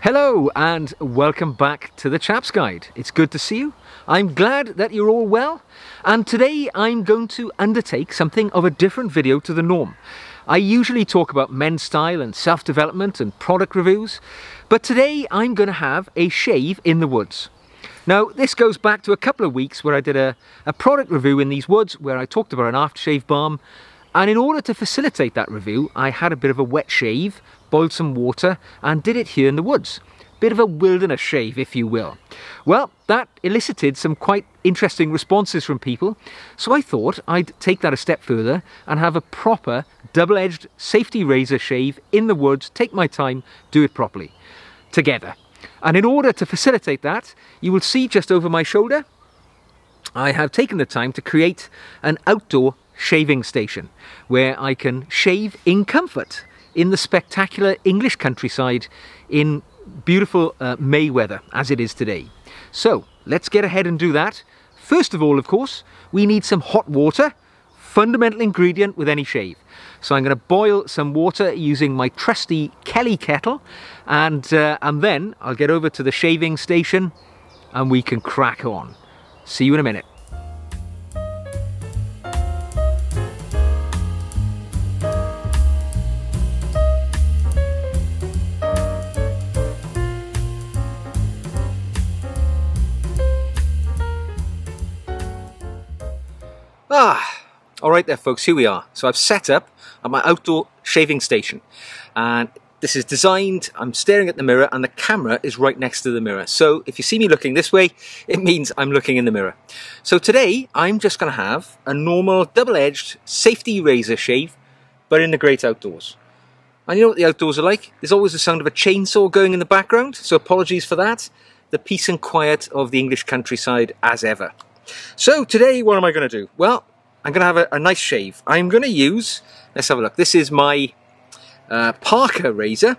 Hello and welcome back to the Chap's Guide. It's good to see you. I'm glad that you're all well and today I'm going to undertake something of a different video to the norm. I usually talk about men's style and self-development and product reviews but today I'm going to have a shave in the woods. Now this goes back to a couple of weeks where I did a, a product review in these woods where I talked about an aftershave balm and in order to facilitate that review, I had a bit of a wet shave, boiled some water, and did it here in the woods. Bit of a wilderness shave, if you will. Well, that elicited some quite interesting responses from people, so I thought I'd take that a step further and have a proper double-edged safety razor shave in the woods, take my time, do it properly, together. And in order to facilitate that, you will see just over my shoulder, I have taken the time to create an outdoor shaving station where I can shave in comfort in the spectacular English countryside in beautiful uh, May weather as it is today. So let's get ahead and do that. First of all, of course, we need some hot water, fundamental ingredient with any shave. So I'm going to boil some water using my trusty Kelly kettle and, uh, and then I'll get over to the shaving station and we can crack on. See you in a minute. Right there folks, here we are. So I've set up at my outdoor shaving station and this is designed, I'm staring at the mirror and the camera is right next to the mirror. So if you see me looking this way, it means I'm looking in the mirror. So today I'm just gonna have a normal double-edged safety razor shave, but in the great outdoors. And you know what the outdoors are like? There's always the sound of a chainsaw going in the background, so apologies for that. The peace and quiet of the English countryside as ever. So today, what am I going to do? Well, I'm going to have a, a, nice shave. I'm going to use, let's have a look, this is my uh, Parker razor.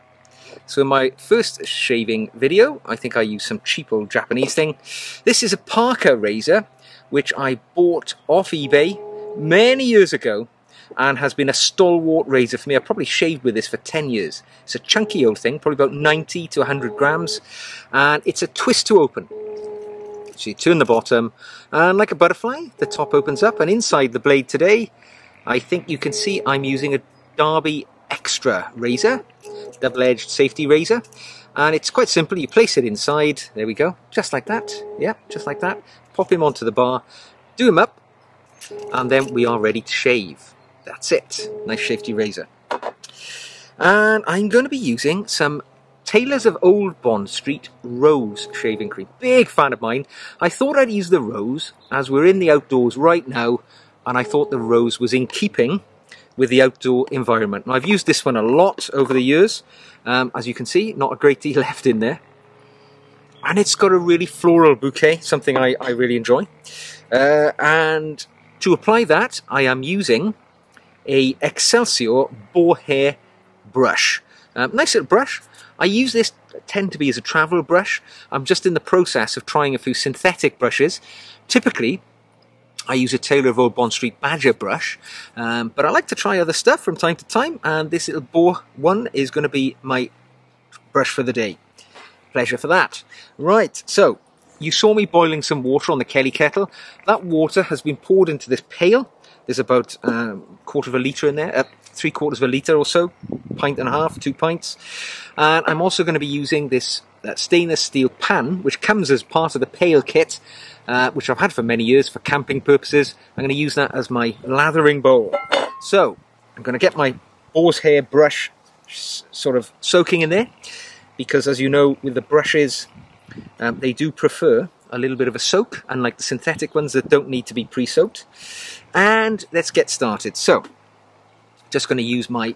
So in my first shaving video, I think I used some cheap old Japanese thing. This is a Parker razor, which I bought off eBay many years ago and has been a stalwart razor for me. I've probably shaved with this for 10 years. It's a chunky old thing, probably about 90 to 100 grams, and it's a twist to open. So you turn the bottom, and like a butterfly, the top opens up, and inside the blade today, I think you can see I'm using a Derby Extra razor, double-edged safety razor, and it's quite simple. You place it inside, there we go, just like that, yeah, just like that. Pop him onto the bar, do him up, and then we are ready to shave. That's it, nice safety razor. And I'm going to be using some Taylor's of Old Bond Street Rose Shaving Cream. Big fan of mine. I thought I'd use the rose as we're in the outdoors right now and I thought the rose was in keeping with the outdoor environment. And I've used this one a lot over the years. Um, as you can see, not a great deal left in there. And it's got a really floral bouquet, something I, I really enjoy. Uh, and to apply that, I am using a Excelsior boar hair brush. Um, nice little brush. I use this tend to be as a travel brush. I'm just in the process of trying a few synthetic brushes. Typically, I use a Taylor of Old Bond Street Badger brush, um, but I like to try other stuff from time to time, and this little boar one is going to be my brush for the day. Pleasure for that. Right, so you saw me boiling some water on the Kelly kettle. That water has been poured into this pail. There's about a um, quarter of a litre in there, uh, three quarters of a litre or so, pint and a half, two pints. And I'm also going to be using this uh, stainless steel pan, which comes as part of the pail kit, uh, which I've had for many years for camping purposes. I'm going to use that as my lathering bowl. So, I'm going to get my boar's hair brush sort of soaking in there, because as you know, with the brushes, um, they do prefer a little bit of a soak, unlike the synthetic ones that don't need to be pre-soaked. And let's get started. So, just going to use my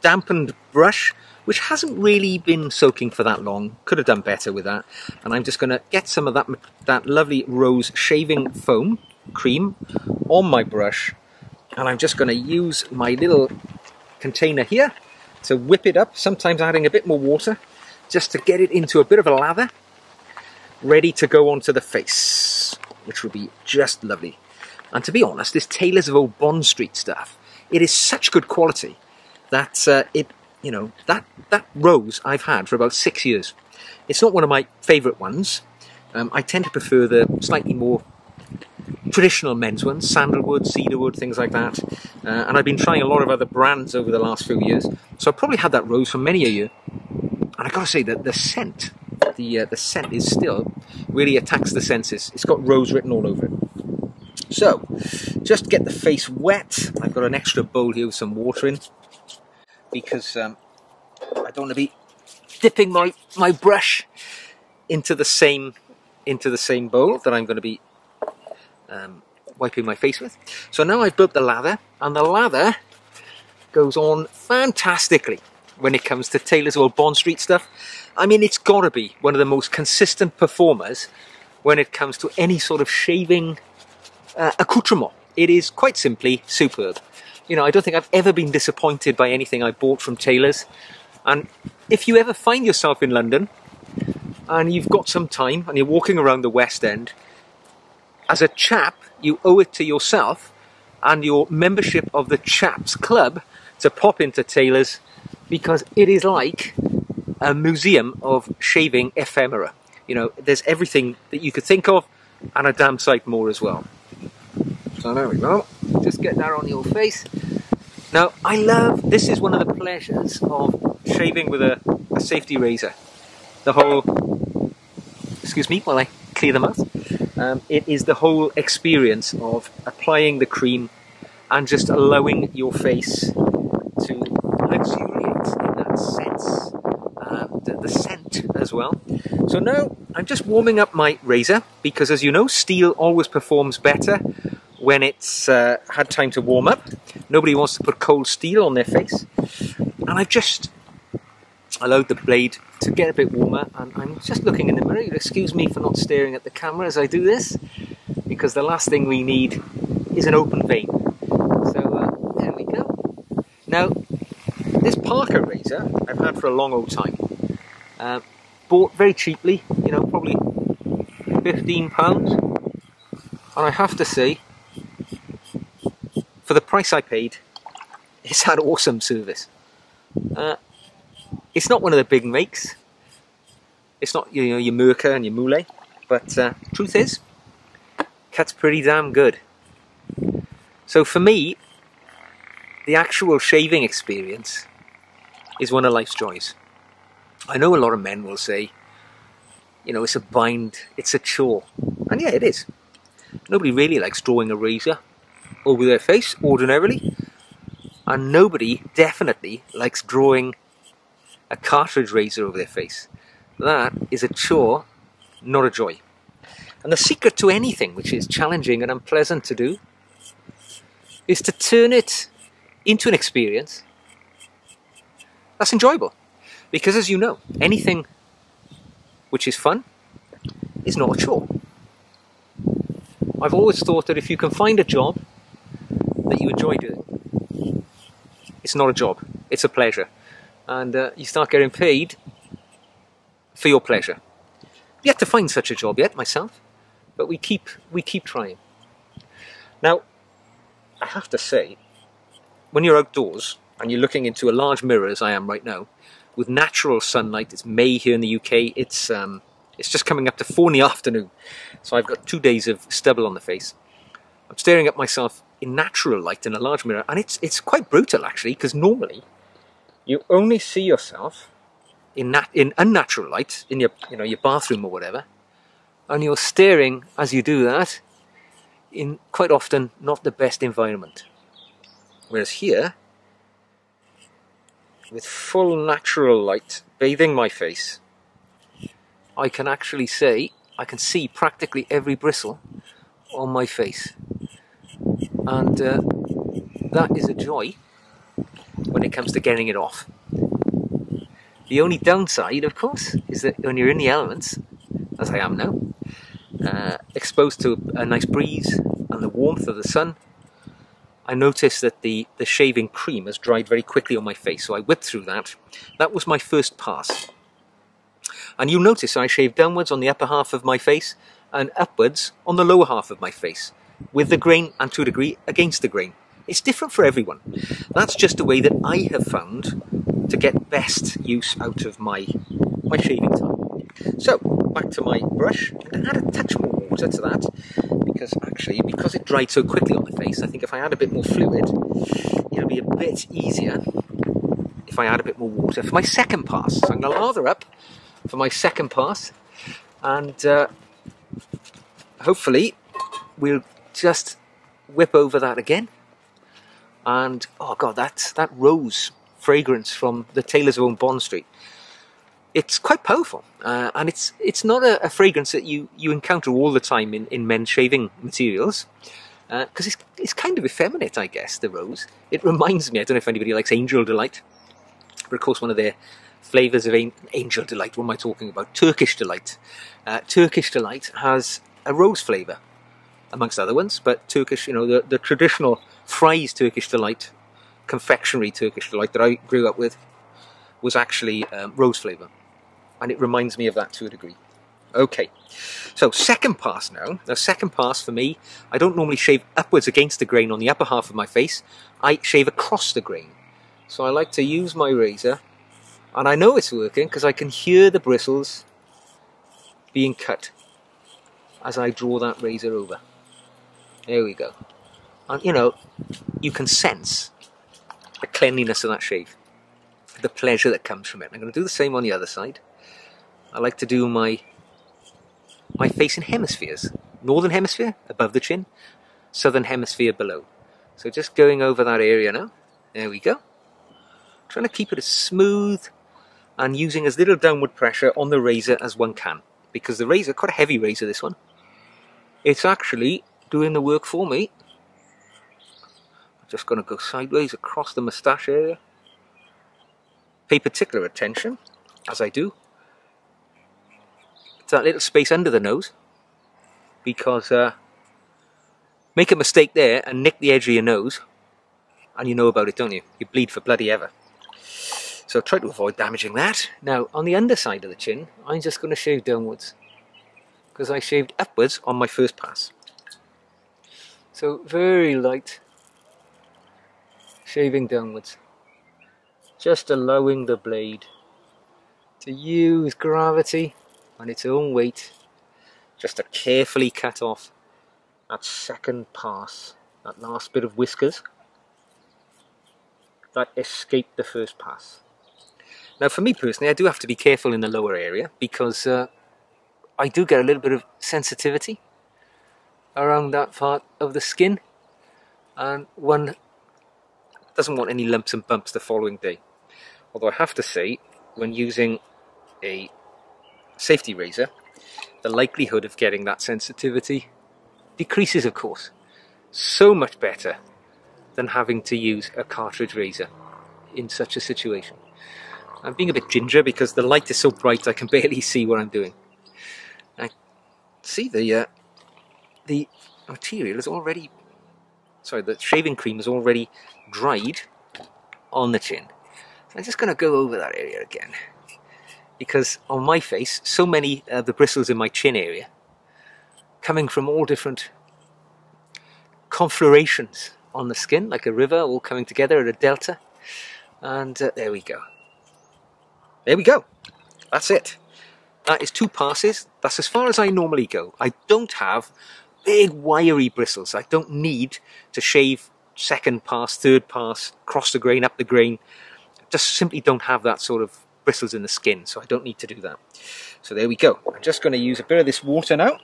dampened brush, which hasn't really been soaking for that long. Could have done better with that. And I'm just going to get some of that, that lovely rose shaving foam cream on my brush. And I'm just going to use my little container here to whip it up, sometimes adding a bit more water, just to get it into a bit of a lather, ready to go onto the face, which will be just lovely. And to be honest, this Taylor's of Old Bond Street stuff, it is such good quality that uh, it, you know, that, that rose I've had for about six years. It's not one of my favourite ones. Um, I tend to prefer the slightly more traditional men's ones, sandalwood, cedarwood, things like that. Uh, and I've been trying a lot of other brands over the last few years. So I've probably had that rose for many a year. And I've got to say that the scent, the, uh, the scent is still, really attacks the senses. It's got rose written all over it. So, just get the face wet. I've got an extra bowl here with some water in because um, I don't want to be dipping my, my brush into the same into the same bowl that I'm going to be um, wiping my face with. So now I've built the lather, and the lather goes on fantastically when it comes to Taylor's old Bond Street stuff. I mean, it's got to be one of the most consistent performers when it comes to any sort of shaving uh, accoutrement. It is quite simply superb. You know, I don't think I've ever been disappointed by anything I bought from Taylors. And if you ever find yourself in London and you've got some time and you're walking around the West End, as a chap, you owe it to yourself and your membership of the Chaps Club to pop into Taylor's because it is like a museum of shaving ephemera. You know, there's everything that you could think of and a damn sight more as well. So there we go. Just get that on your face. Now, I love, this is one of the pleasures of shaving with a, a safety razor. The whole, excuse me while I clear them out. Um, it is the whole experience of applying the cream and just allowing your face to luxuriate in that sense, uh, the, the, scent as well. So now I'm just warming up my razor because as you know steel always performs better when it's uh, had time to warm up. Nobody wants to put cold steel on their face. And I've just allowed the blade to get a bit warmer and I'm just looking in the mirror. You'll excuse me for not staring at the camera as I do this because the last thing we need is an open vein. So uh, there we go. Now this Parker razor I've had for a long old time. Uh, bought very cheaply, you know, probably 15 pounds. And I have to say, for the price I paid, it's had awesome service. Uh, it's not one of the big makes. It's not you know your Merkur and your Mühle, but uh, truth is, cuts pretty damn good. So for me, the actual shaving experience is one of life's joys. I know a lot of men will say, you know, it's a bind, it's a chore. And yeah, it is. Nobody really likes drawing a razor over their face ordinarily. And nobody definitely likes drawing a cartridge razor over their face. That is a chore, not a joy. And the secret to anything which is challenging and unpleasant to do is to turn it into an experience that's enjoyable. Because as you know, anything which is fun is not a chore. I've always thought that if you can find a job that you enjoy doing, it's not a job, it's a pleasure and uh, you start getting paid for your pleasure. Yet to find such a job yet myself, but we keep we keep trying. Now, I have to say, when you're outdoors and you're looking into a large mirror, as I am right now, with natural sunlight, it's May here in the UK. It's um, it's just coming up to four in the afternoon, so I've got two days of stubble on the face. I'm staring at myself in natural light in a large mirror, and it's it's quite brutal actually, because normally you only see yourself in nat- in unnatural light in your you know your bathroom or whatever, and you're staring as you do that in quite often not the best environment. Whereas here, with full natural light bathing my face, I can actually say I can see practically every bristle on my face, and uh, that is a joy when it comes to getting it off. The only downside, of course, is that when you're in the elements, as I am now, uh, exposed to a nice breeze and the warmth of the sun, I noticed that the, the shaving cream has dried very quickly on my face, so I whipped through that. That was my first pass. And you'll notice I shaved downwards on the upper half of my face and upwards on the lower half of my face, with the grain and to a degree against the grain. It's different for everyone. That's just the way that I have found to get best use out of my my shaving time. So, back to my brush, and add a touch more water to that, because actually, because it dried so quickly on the face, I think if I add a bit more fluid, it'll be a bit easier if I add a bit more water for my second pass. So I'm going to lather up for my second pass, and uh, hopefully we'll just whip over that again. And oh god, that that rose fragrance from the Taylor's Old Bond Street. It's quite powerful, uh, and it's it's not a, a, fragrance that you, you encounter all the time in, in men's shaving materials, because uh, it's it's kind of effeminate, I guess. The rose. It reminds me. I don't know if anybody likes Angel Delight, but of course one of their flavors of Angel Delight. What am I talking about? Turkish Delight. Uh, Turkish Delight has a rose flavor, amongst other ones, but Turkish, you know, the, the traditional Fry's Turkish Delight, confectionery Turkish Delight that I grew up with, was actually um, rose flavour. And it reminds me of that to a degree. Okay, so second pass now. Now second pass for me, I don't normally shave upwards against the grain on the upper half of my face. I shave across the grain. So I like to use my razor, and I know it's working because I can hear the bristles being cut as I draw that razor over. There we go. And you know, you can sense the cleanliness of that shave, the pleasure that comes from it. I'm going to do the same on the other side. I like to do my my face in hemispheres. Northern hemisphere above the chin, southern hemisphere below. So just going over that area now. There we go. Trying to keep it as smooth and using as little downward pressure on the razor as one can. Because the razor, quite a heavy razor this one, it's actually doing the work for me. I'm just going to go sideways across the moustache area. Pay particular attention, as I do, to that little space under the nose. Because uh, make a mistake there and nick the edge of your nose, and you know about it, don't you? You bleed for bloody ever. So try to avoid damaging that. Now, on the underside of the chin, I'm just going to shave downwards because I shaved upwards on my first pass. So very light shaving downwards, just allowing the blade to use gravity and its own weight just to carefully cut off that second pass, that last bit of whiskers that escaped the first pass. Now for me personally, I do have to be careful in the lower area because uh, I do get a little bit of sensitivity around that part of the skin and one doesn't want any lumps and bumps the following day. Although I have to say, when using a safety razor, the likelihood of getting that sensitivity decreases of course. So much better than having to use a cartridge razor in such a situation. I'm being a bit ginger because the light is so bright I can barely see what I'm doing. I see the uh, the material is already sorry the shaving cream is already dried on the chin so I'm just going to go over that area again because on my face so many of the bristles in my chin area coming from all different conflurations on the skin like a river all coming together at a delta. And uh, there we go there we go that's it that is two passes. That's as far as I normally go. I don't have big wiry bristles. I don't need to shave second pass, third pass, cross the grain, up the grain. Just simply don't have that sort of bristles in the skin, so I don't need to do that. So there we go. I'm just going to use a bit of this water now.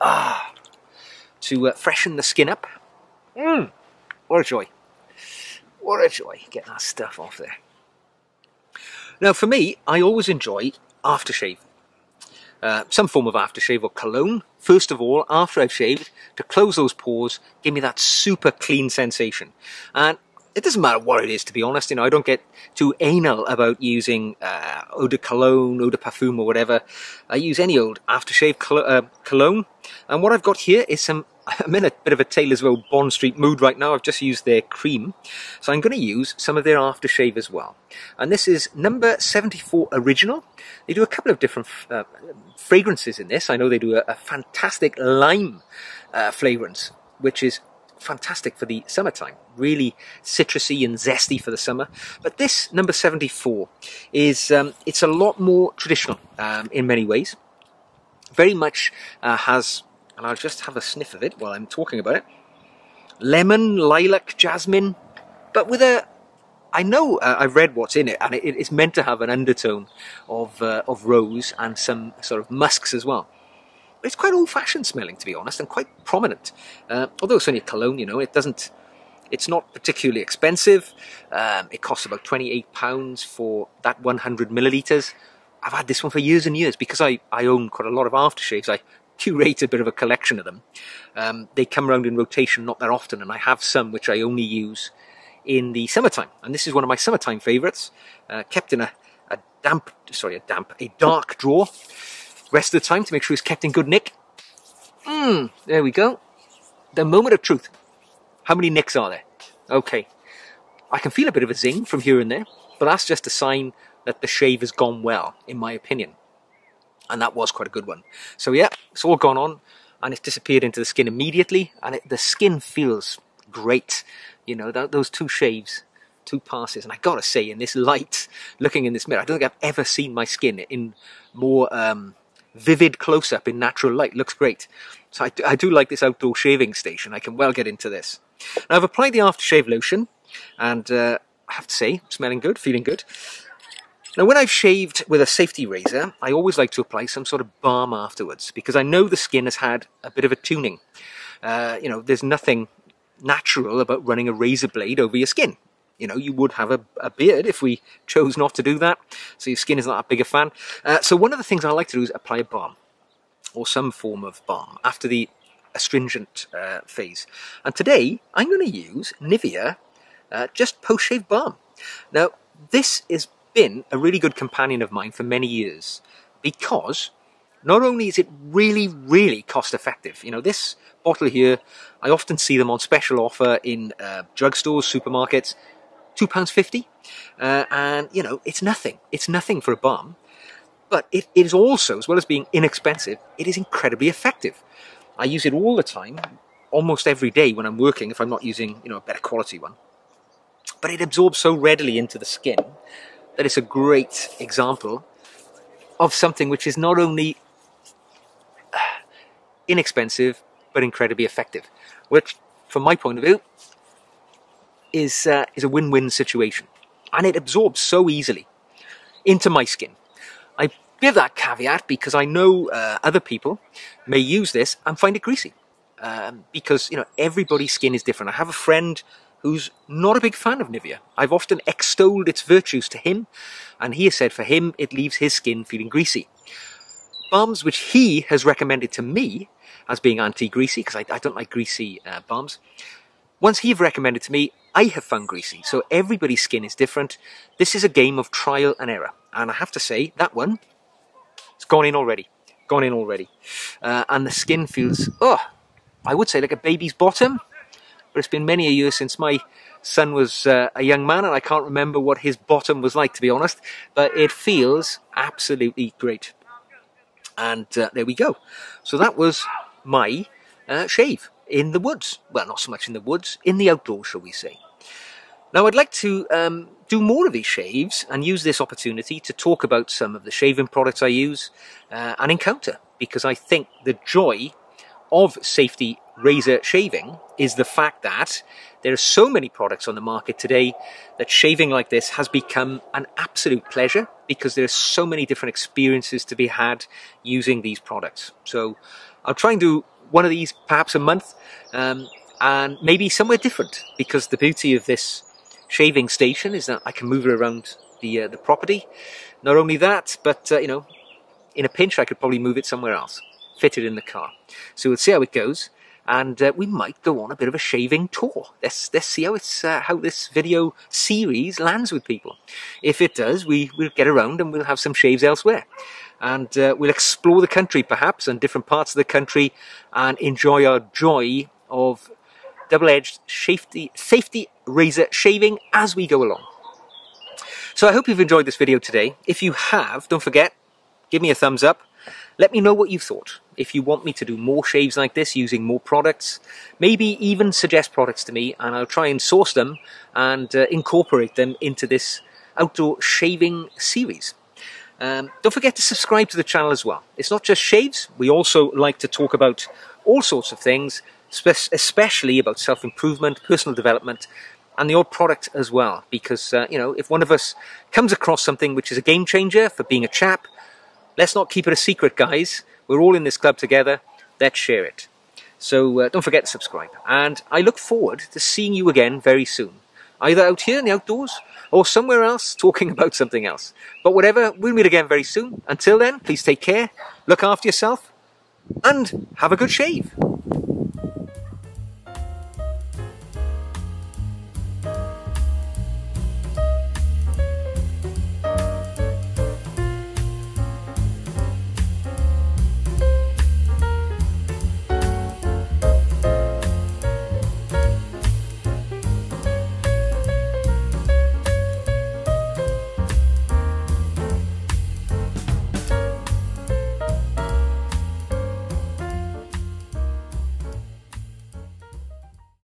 Ah, to uh, freshen the skin up. Mmm, what a joy. What a joy, get that stuff off there. Now, for me, I always enjoy aftershave. Uh, some form of aftershave or cologne. First of all, after I've shaved, to close those pores, give me that super clean sensation. And it doesn't matter what it is, to be honest. You know, I don't get too anal about using uh, eau de cologne, eau de parfum, or whatever. I use any old aftershave uh, cologne. And what I've got here is some I'm in a bit of a Taylor's of Old Bond Street mood right now. I've just used their cream. So I'm going to use some of their aftershave as well. And this is number 74 Original. They do a couple of different uh, fragrances in this. I know they do a, a fantastic lime uh, fragrance, which is fantastic for the summertime. Really citrusy and zesty for the summer. But this number 74 is um, it's a lot more traditional um, in many ways. Very much uh, has, and I'll just have a sniff of it while I'm talking about it. Lemon, lilac, jasmine, but with a I know uh, I've read what's in it, and it, it's meant to have an undertone of uh, of rose and some sort of musks as well. It's quite old-fashioned smelling, to be honest, and quite prominent. Uh, although it's only a cologne, you know, it doesn't. It's not particularly expensive. Um, it costs about twenty-eight pounds for that one hundred milliliters. I've had this one for years and years because I, I own quite a lot of aftershaves. I curate a bit of a collection of them. Um, they come around in rotation not that often, and I have some which I only use in the summertime. And this is one of my summertime favourites, uh, kept in a, a damp, sorry, a damp, a dark drawer. Rest of the time to make sure it's kept in good nick. Mmm, there we go. The moment of truth. How many nicks are there? Okay. I can feel a bit of a zing from here and there, but that's just a sign that the shave has gone well, in my opinion. And that was quite a good one. So yeah, it's all gone on, and it's disappeared into the skin immediately, and it, the skin feels great. You know, that, those two shaves, two passes, and I gotta say, in this light, looking in this mirror, I don't think I've ever seen my skin in more um, vivid close-up in natural light. Looks great. So I do, I do like this outdoor shaving station. I can well get into this. Now I've applied the aftershave lotion, and uh, I have to say, smelling good, feeling good. Now when I've shaved with a safety razor, I always like to apply some sort of balm afterwards because I know the skin has had a bit of a tuning. Uh, you know, there's nothing natural about running a razor blade over your skin. You know, you would have a, a beard if we chose not to do that, so your skin is not that big a fan. Uh, so one of the things I like to do is apply a balm, or some form of balm, after the astringent uh, phase. And today, I'm going to use Nivea uh, Just Post Shave Balm. Now, this has been a really good companion of mine for many years, because not only is it really, really cost effective, you know, this bottle here, I often see them on special offer in uh, drugstores, supermarkets, £2.50. Uh, and, you know, it's nothing. It's nothing for a balm. But it is also, as well as being inexpensive, it is incredibly effective. I use it all the time, almost every day when I'm working, if I'm not using, you know, a better quality one. But it absorbs so readily into the skin that it's a great example of something which is not only inexpensive, but incredibly effective, which, from my point of view, is, uh, is a win-win situation. And it absorbs so easily into my skin. I give that caveat because I know uh, other people may use this and find it greasy. Um, because, you know, everybody's skin is different. I have a friend who's not a big fan of Nivea. I've often extolled its virtues to him, and he has said for him it leaves his skin feeling greasy. Balms which he has recommended to me as being anti-greasy, because I, I, don't like greasy uh, balms, once he have recommended to me, I have found greasy. So everybody's skin is different. This is a game of trial and error. And I have to say, that one, it's gone in already. Gone in already. Uh, and the skin feels, oh, I would say like a baby's bottom. But it's been many a year since my son was uh, a young man, and I can't remember what his bottom was like, to be honest. But it feels absolutely great. And uh, there we go. So that was my uh, shave in the woods. Well, not so much in the woods, in the outdoors, shall we say. Now, I'd like to um, do more of these shaves and use this opportunity to talk about some of the shaving products I use uh, and encounter, because I think the joy of safety razor shaving is the fact that there are so many products on the market today that shaving like this has become an absolute pleasure because there are so many different experiences to be had using these products. So I'll try and do one of these perhaps a month um, and maybe somewhere different because the beauty of this shaving station is that I can move it around the uh, the property. Not only that, but uh, you know, in a pinch I could probably move it somewhere else, fit it in the car. So we'll see how it goes, and uh, we might go on a bit of a shaving tour. Let's let's see how it's uh, how this video series lands with people. If it does, we we'll get around and we'll have some shaves elsewhere and uh, we'll explore the country perhaps and different parts of the country and enjoy our joy of double-edged safety, safety razor shaving as we go along. So I hope you've enjoyed this video today. If you have, don't forget, give me a thumbs up let me know what you've thought. If you want me to do more shaves like this using more products, maybe even suggest products to me and I'll try and source them and uh, incorporate them into this outdoor shaving series. Um, don't forget to subscribe to the channel as well. It's not just shaves, we also like to talk about all sorts of things, especially about self-improvement, personal development, and the odd product as well. Because, uh, you know, if one of us comes across something which is a game changer for being a chap, Let's not keep it a secret, guys. We're all in this club together. Let's share it. So uh, don't forget to subscribe. And I look forward to seeing you again very soon. Either out here in the outdoors or somewhere else talking about something else. But whatever, we'll meet again very soon. Until then, please take care, look after yourself, and have a good shave.